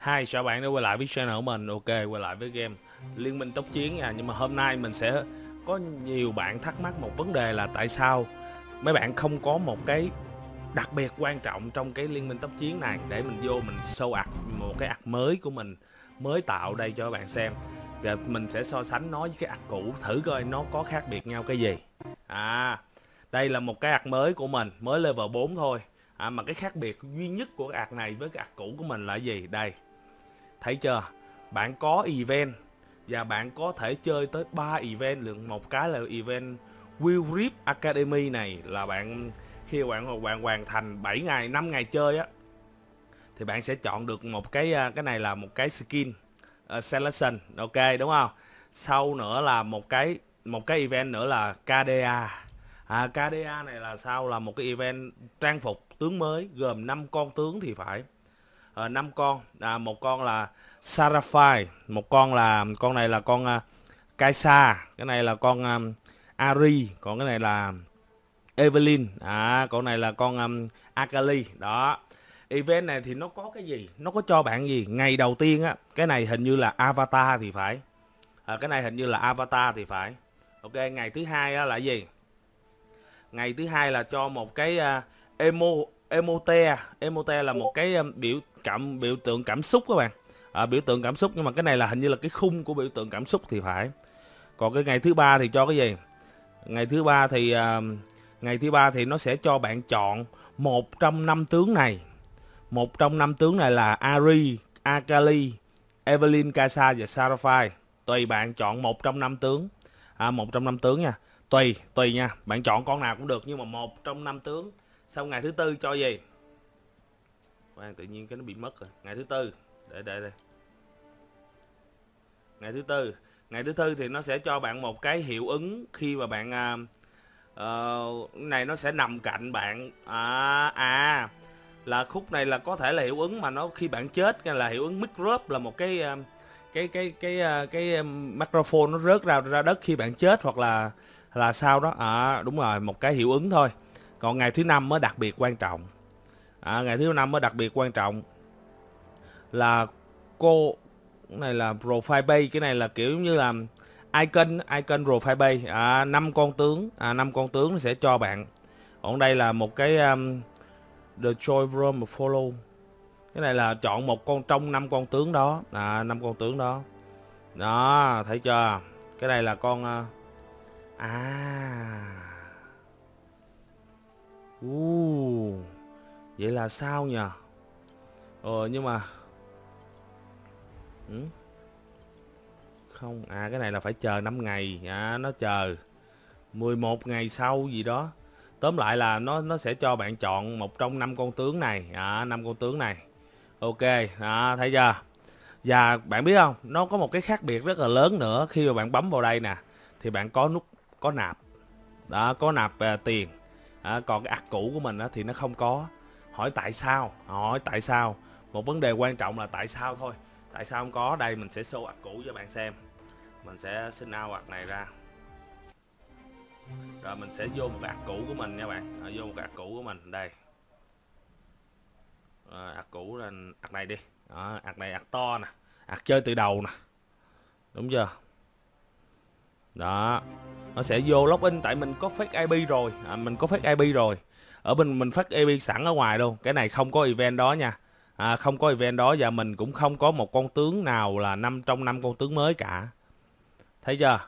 Hi, chào bạn đã quay lại với channel của mình. Ok, quay lại với game Liên minh tốc chiến à Nhưng mà hôm nay mình sẽ có nhiều bạn thắc mắc một vấn đề là tại sao mấy bạn không có một cái đặc biệt quan trọng trong cái liên minh tốc chiến này để mình vô mình sâu ạc một cái ạc mới của mình mới tạo đây cho các bạn xem và mình sẽ so sánh nó với cái ạc cũ thử coi nó có khác biệt nhau cái gì. À đây là một cái ạc mới của mình mới level 4 thôi. À, mà cái khác biệt duy nhất của cái ạc này với cái ạc cũ của mình là gì? Đây thấy chưa? Bạn có event và bạn có thể chơi tới 3 event lượng một cái là event Will Rip Academy này là bạn khi bạn bạn hoàn thành 7 ngày 5 ngày chơi á thì bạn sẽ chọn được một cái à, cái này là một cái skin uh, selection ok đúng không? Sau nữa là một cái một cái event nữa là KDA à, KDA này là sao? Là một cái event trang phục tướng mới gồm 5 con tướng thì phải. Ờ, à, 5 con. À, một con là Sarafai một con là con này là con uh, Kaisa cái này là con um, Ari còn cái này là Evelyn. À con này là con um, Akali đó event này thì nó có cái gì? Nó có cho bạn gì? Ngày đầu tiên á cái này hình như là avatar thì phải. À, cái này hình như là avatar thì phải. Ok ngày thứ hai á là gì? Ngày thứ hai là cho một cái uh, emo emote emote là một cái um, biểu cảm biểu tượng cảm xúc các bạn. À, biểu tượng cảm xúc nhưng mà cái này là hình như là cái khung của biểu tượng cảm xúc thì phải. Còn cái ngày thứ ba thì cho cái gì? Ngày thứ ba thì uh, ngày thứ ba thì nó sẽ cho bạn chọn một trong năm tướng này một trong năm tướng này là Ari, Akali, Evelyn, Kasa và Sarafai. Tùy bạn chọn một trong năm tướng. À, một trong năm tướng nha. Tùy tùy nha. Bạn chọn con nào cũng được nhưng mà một trong năm tướng. Sau ngày thứ tư cho gì? Khoan tự nhiên cái nó bị mất rồi. Ngày thứ tư. Để để đây ngày thứ tư. Ngày thứ tư thì nó sẽ cho bạn một cái hiệu ứng khi mà bạn uh, uh, này nó sẽ nằm cạnh bạn. À, à là khúc này là có thể là hiệu ứng mà nó khi bạn chết là hiệu ứng microp là một cái ờ, cái cái cái ờ, cái, cái microphone nó rớt ra ra đất khi bạn chết hoặc là là sao đó. À đúng rồi một cái hiệu ứng thôi. Còn ngày thứ năm mới đặc biệt quan trọng. À, ngày thứ năm mới đặc biệt quan trọng là cô cái này là profile bay cái này là kiểu như là icon icon profile base à, 5 con tướng à, 5 con tướng sẽ cho bạn. Còn đây là một cái um, the choice room follow. Cái này là chọn một con trong năm con tướng đó. À năm con tướng đó. Đó thấy chưa? Cái này là con à uh, vậy là sao nhỉ ờ nhưng mà ừ? không à cái này là phải chờ 5 ngày. À nó chờ 11 ngày sau gì đó tóm lại là nó nó sẽ cho bạn chọn một trong năm con tướng này. À năm con tướng này. Ok à, thấy chưa? Và bạn biết không nó có một cái khác biệt rất là lớn nữa. Khi mà bạn bấm vào đây nè thì bạn có nút có nạp. Đó có nạp uh, tiền. À, còn cái ạc cũ của mình á, thì nó không có. Hỏi tại sao? Hỏi tại sao? Một vấn đề quan trọng là tại sao thôi. Tại sao không có? Đây mình sẽ show ạc cũ cho bạn xem. Mình sẽ xin ao ạc này ra rồi mình sẽ vô một ạc cũ của mình nha bạn. À, vô một ạc cũ của mình đây. À, ạc cũ là ạc này đi. Đó, ạc này ạc to nè ạc chơi từ đầu nè. Đúng chưa? Đó nó sẽ vô login tại mình có fake IP rồi. À, mình có fake IP rồi. Ở bên mình phát IP sẵn ở ngoài luôn. Cái này không có event đó nha. À, không có event đó và mình cũng không có một con tướng nào là năm trong năm con tướng mới cả. Thấy chưa?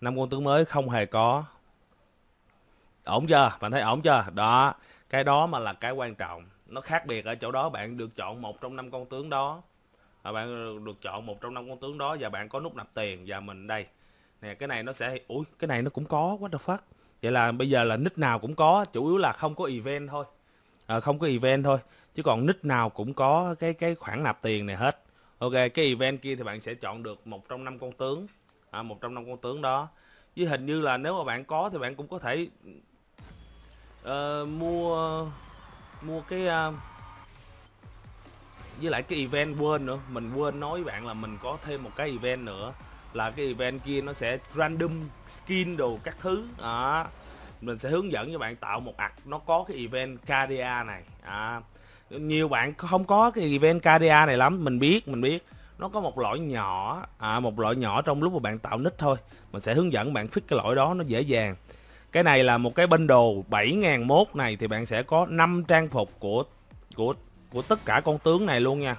Năm con tướng mới không hề có ổn chưa? Bạn thấy ổn chưa? Đó cái đó mà là cái quan trọng. Nó khác biệt ở chỗ đó bạn được chọn một trong năm con tướng đó. Và bạn được chọn một trong năm con tướng đó và bạn có nút nạp tiền và mình đây. Nè cái này nó sẽ ui cái này nó cũng có quá the fuck? Vậy là bây giờ là nick nào cũng có chủ yếu là không có event thôi. À, không có event thôi chứ còn nick nào cũng có cái cái khoản nạp tiền này hết. Ok cái event kia thì bạn sẽ chọn được một trong năm con tướng. À, một trong năm con tướng đó. Với hình như là nếu mà bạn có thì bạn cũng có thể uh, mua mua cái uh, với lại cái event quên nữa. Mình quên nói với bạn là mình có thêm một cái event nữa. Là cái event kia nó sẽ random skin đồ các thứ. Đó. Mình sẽ hướng dẫn cho bạn tạo một ạc nó có cái event KDA này. À, nhiều bạn không có cái event KDA này lắm. Mình biết mình biết. Nó có một lỗi nhỏ à, một lỗi nhỏ trong lúc mà bạn tạo nick thôi. Mình sẽ hướng dẫn bạn fix cái lỗi đó nó dễ dàng cái này là một cái bundle 7.001 này thì bạn sẽ có 5 trang phục của của của tất cả con tướng này luôn nha.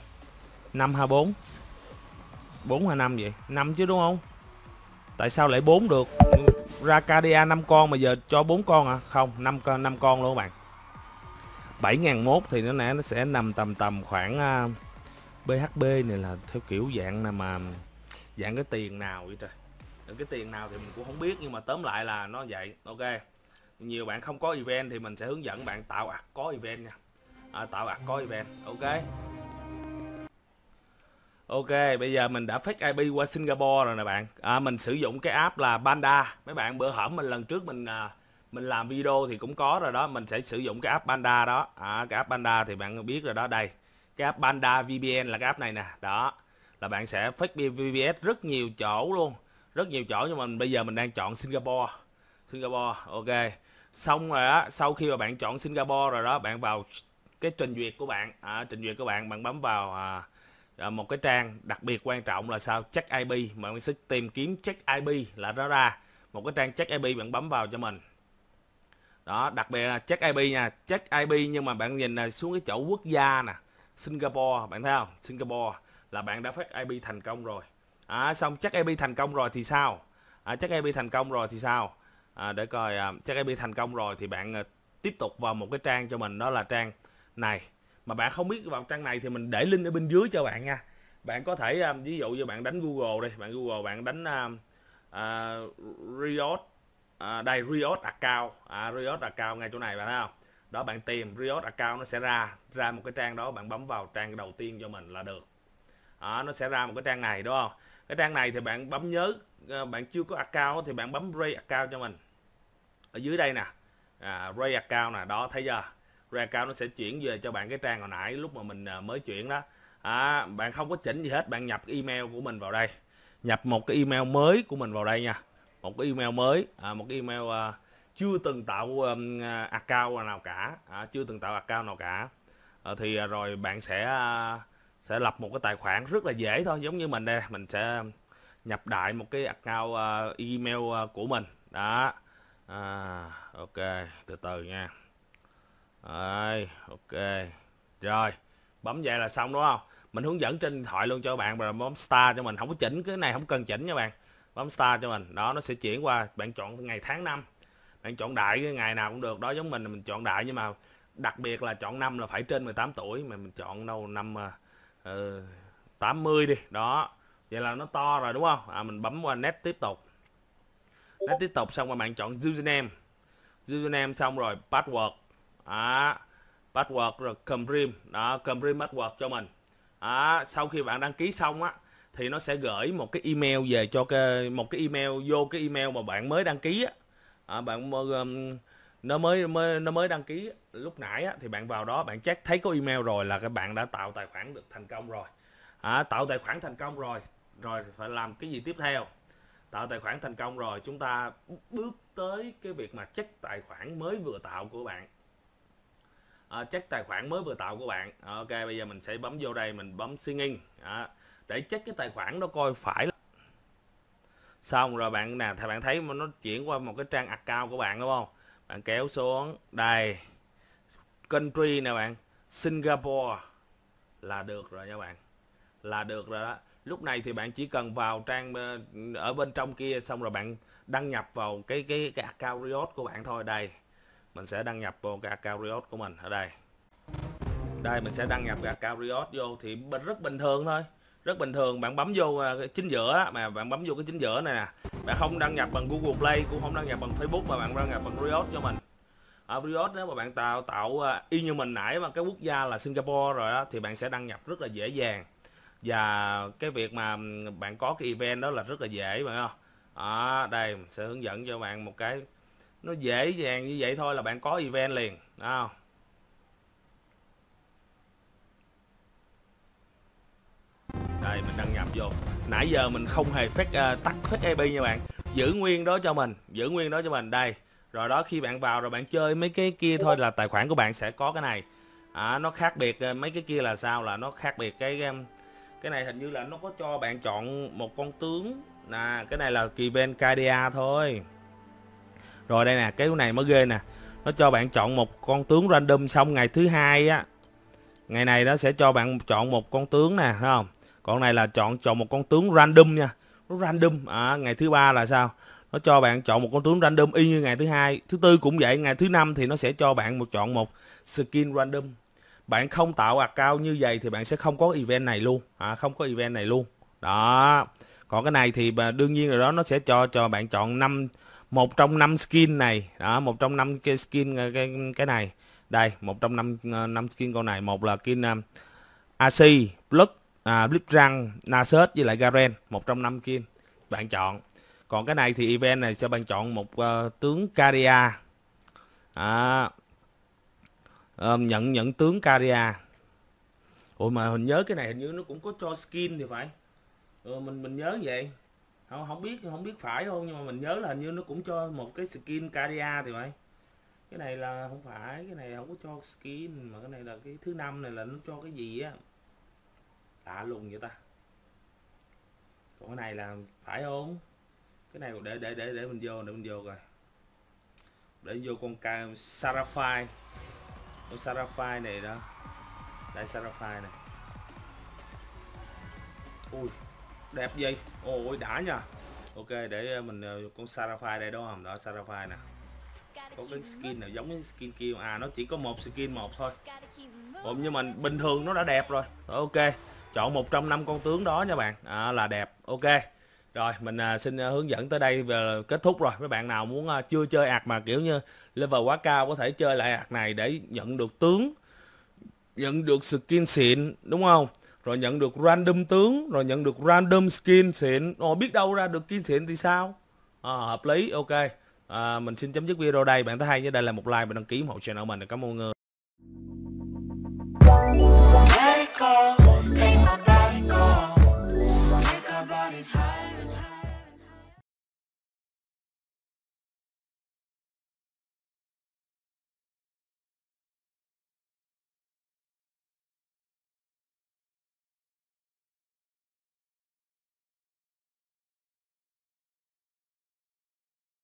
524 425 vậy? 5 chứ đúng không? Tại sao lại 4 được? Ra KDA 5 con mà giờ cho 4 con à? Không 5 con 5 con luôn các bạn 7001 thì nó nè nó sẽ nằm tầm tầm khoảng à, uh, BHB này là theo kiểu dạng là mà dạng cái tiền nào vậy trời? Cái tiền nào thì mình cũng không biết nhưng mà tóm lại là nó vậy ok nhiều bạn không có event thì mình sẽ hướng dẫn bạn tạo ạc có event nha à, tạo ạc có event ok Ok, bây giờ mình đã fake IP qua Singapore rồi nè bạn. À, mình sử dụng cái app là Panda. Mấy bạn bữa hổm mình lần trước mình à, mình làm video thì cũng có rồi đó. Mình sẽ sử dụng cái app Panda đó. À, cái app Panda thì bạn biết rồi đó. Đây, cái app Panda VPN là cái app này nè. Đó, là bạn sẽ fake VPS rất nhiều chỗ luôn. Rất nhiều chỗ nhưng mà mình, bây giờ mình đang chọn Singapore. Singapore, ok. Xong rồi á, sau khi mà bạn chọn Singapore rồi đó, bạn vào cái trình duyệt của bạn. À, trình duyệt của bạn, bạn bấm vào... À, à, một cái trang đặc biệt quan trọng là sao? Check IP mà mình sẽ tìm kiếm check IP là nó ra. Một cái trang check IP bạn bấm vào cho mình. Đó đặc biệt là check IP nha. Check IP nhưng mà bạn nhìn này xuống cái chỗ quốc gia nè. Singapore bạn thấy không? Singapore là bạn đã phát IP thành công rồi à, xong chắc IP thành công rồi thì sao? À, chắc IP thành công rồi thì sao? À, để coi à, chắc IP thành công rồi thì bạn à, tiếp tục vào một cái trang cho mình đó là trang này. Mà bạn không biết vào trang này thì mình để link ở bên dưới cho bạn nha. Bạn có thể à, ví dụ như bạn đánh Google đây, bạn Google bạn đánh à, à, Riot à, đây Riot account. À, Riot account ngay chỗ này bạn thấy không? Đó bạn tìm Riot account nó sẽ ra ra một cái trang đó bạn bấm vào trang đầu tiên cho mình là được. À, nó sẽ ra một cái trang này đúng không? Cái trang này thì bạn bấm nhớ ờ, bạn chưa có account thì bạn bấm Ray account cho mình. Ở dưới đây nè. À, Ray account nè đó thấy chưa? Ray account nó sẽ chuyển về cho bạn cái trang hồi nãy lúc mà mình ờ, mới chuyển đó. À, bạn không có chỉnh gì hết bạn nhập email của mình vào đây. Nhập một cái email mới của mình vào đây nha. Một cái email mới à, một cái email à, chưa từng tạo um, account nào cả. À, chưa từng tạo account nào cả. À, thì à, rồi bạn sẽ à, sẽ lập một cái tài khoản rất là dễ thôi. Giống như mình đây mình sẽ nhập đại một cái account uh, email uh, của mình. Đó. À, ok từ từ nha. Đấy, ok. Rồi bấm vậy là xong đúng không? Mình hướng dẫn trên điện thoại luôn cho bạn rồi bấm star cho mình. Không có chỉnh cái này không cần chỉnh nha bạn. Bấm star cho mình. Đó nó sẽ chuyển qua bạn chọn ngày tháng năm. Bạn chọn đại cái ngày nào cũng được. Đó giống mình mình chọn đại nhưng mà đặc biệt là chọn năm là phải trên 18 tuổi mà mình chọn đâu năm uh, Ừ, ờ, 80 đi. Đó vậy là nó to rồi đúng không? À, mình bấm qua net tiếp tục. Net tiếp tục xong rồi bạn chọn username. Username xong rồi password. À, password rồi confirm đó confirm password cho mình. À, sau khi bạn đăng ký xong á thì nó sẽ gửi một cái email về cho cái một cái email vô cái email mà bạn mới đăng ký á. À, bạn um, nó mới mới nó mới đăng ký. Lúc nãy á, thì bạn vào đó bạn check thấy có email rồi là các bạn đã tạo tài khoản được thành công rồi. À, tạo tài khoản thành công rồi. Rồi phải làm cái gì tiếp theo? Tạo tài khoản thành công rồi chúng ta bước tới cái việc mà check tài khoản mới vừa tạo của bạn. À, check tài khoản mới vừa tạo của bạn. À, ok bây giờ mình sẽ bấm vô đây mình bấm sign in à, để check cái tài khoản đó coi phải là xong rồi bạn nè thì bạn thấy nó chuyển qua một cái trang account của bạn đúng không? Bạn kéo xuống. Đây. Country nè bạn. Singapore. Là được rồi nha bạn. Là được rồi đó. Lúc này thì bạn chỉ cần vào trang ờ, ở bên trong kia xong rồi bạn đăng nhập vào cái cái cái account Riot của bạn thôi. Đây. Mình sẽ đăng nhập vào cái account Riot của mình. Ở đây. Đây, mình sẽ đăng nhập cái account Riot vô thì rất bình thường thôi rất bình thường bạn bấm vô à, cái chính giữa mà bạn bấm vô cái chính giữa này nè. Bạn không đăng nhập bằng Google Play cũng không đăng nhập bằng Facebook mà bạn đăng nhập bằng Riot cho mình. Ở Riot nếu mà bạn tạo tạo à, y như mình nãy mà cái quốc gia là Singapore rồi đó thì bạn sẽ đăng nhập rất là dễ dàng. Và cái việc mà bạn có cái event đó là rất là dễ mà không? À, đây mình sẽ hướng dẫn cho bạn một cái nó dễ dàng như vậy thôi là bạn có event liền không? Đăng nhập vô. Nãy giờ mình không hề phát uh, ờ, tắt phát eb nha bạn. Giữ nguyên đó cho mình giữ nguyên đó cho mình. Đây rồi đó khi bạn vào rồi bạn chơi mấy cái kia thôi là tài khoản của bạn sẽ có cái này. À, nó khác biệt ờ, mấy cái kia là sao? Là nó khác biệt cái cái này hình như là nó có cho bạn chọn một con tướng. Nè cái này là kỳ ven KDA thôi. Rồi đây nè cái này mới ghê nè. Nó cho bạn chọn một con tướng random xong ngày thứ hai á. Ngày này nó sẽ cho bạn chọn một con tướng nè thấy không? Còn này là chọn chọn một con tướng random nha. Nó random à, ngày thứ ba là sao? Nó cho bạn chọn một con tướng random y như ngày thứ hai. Thứ tư cũng vậy ngày thứ năm thì nó sẽ cho bạn một chọn một skin random. Bạn không tạo account như vậy thì bạn sẽ không có event này luôn. À, không có event này luôn. Đó. Còn cái này thì đương nhiên rồi đó nó sẽ cho cho bạn chọn năm một trong năm skin này. Đó một trong năm cái skin ờ, cái cái này. Đây một trong năm ờ, năm skin con này. Một là skin um, AC Plus à, Blitzrang Nasus với lại Garen một trong năm skin bạn chọn. Còn cái này thì event này sẽ bạn chọn một uh, tướng Caria à, um, nhận nhận tướng Caria ủa mà mình nhớ cái này hình như nó cũng có cho skin thì phải. Ừ, mình mình nhớ vậy. Không không biết không biết phải không nhưng mà mình nhớ là hình như nó cũng cho một cái skin Caria thì phải. Cái này là không phải cái này không có cho skin mà cái này là cái thứ năm này là nó cho cái gì á? Lạ lùng vậy ta. Còn cái này là phải không? Cái này để để để để mình vô để mình vô rồi để vô con ca Sarafai. Con Sarafai này đó. Đây Sarafai này. Ui đẹp gì ôi đã nha. Ok để mình ờ, con Sarafai đây đúng không? Đó Sarafai nè. Có cái skin nào giống với skin kia à nó chỉ có một skin một thôi. Ủa, nhưng mà bình thường nó đã đẹp rồi ok chọn một trong năm con tướng đó nha bạn. À, là đẹp. Ok. Rồi mình à, xin à, hướng dẫn tới đây về kết thúc rồi. Mấy bạn nào muốn à, chưa chơi ạc mà kiểu như level quá cao có thể chơi lại ạc này để nhận được tướng nhận được skin xịn đúng không? Rồi nhận được random tướng rồi nhận được random skin xịn. Rồi biết đâu ra được skin xịn thì sao? À, hợp lý. Ok. À, mình xin chấm dứt video đây. Bạn thấy hay nhớ đây là một like và đăng ký ủng hộ channel mình. Cảm ơn người.